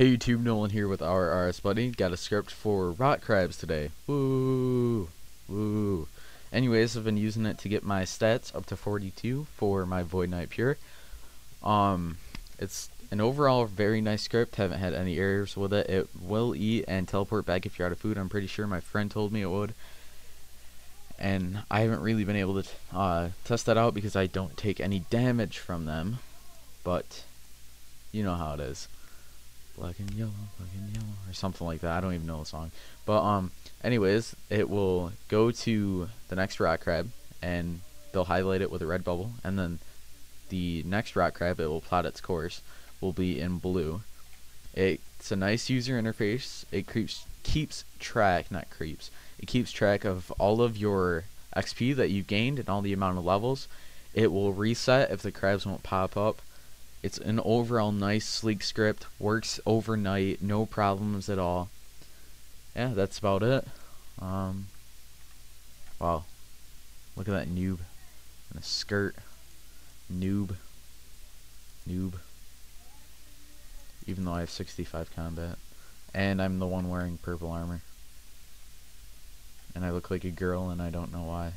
Hey YouTube, Nolan here with our RS Buddy. Got a script for rock crabs today. Woo! Woo! Anyways, I've been using it to get my stats up to 42 for my Void Knight Pure. Um, it's an overall very nice script. Haven't had any errors with it. It will eat and teleport back if you're out of food. I'm pretty sure my friend told me it would. And I haven't really been able to uh, test that out because I don't take any damage from them. But, you know how it is black and yellow, black and yellow, or something like that. I don't even know the song. But um, anyways, it will go to the next rock crab, and they'll highlight it with a red bubble, and then the next rock crab, it will plot its course, will be in blue. It's a nice user interface. It keeps keeps track, not creeps. It keeps track of all of your XP that you've gained and all the amount of levels. It will reset if the crabs won't pop up it's an overall nice, sleek script. Works overnight, no problems at all. Yeah, that's about it. Um, wow. Look at that noob. In a skirt. Noob. Noob. Even though I have 65 combat. And I'm the one wearing purple armor. And I look like a girl and I don't know why.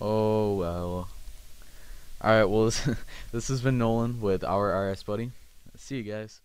Oh well. Alright, well, this, this has been Nolan with our RS Buddy. See you guys.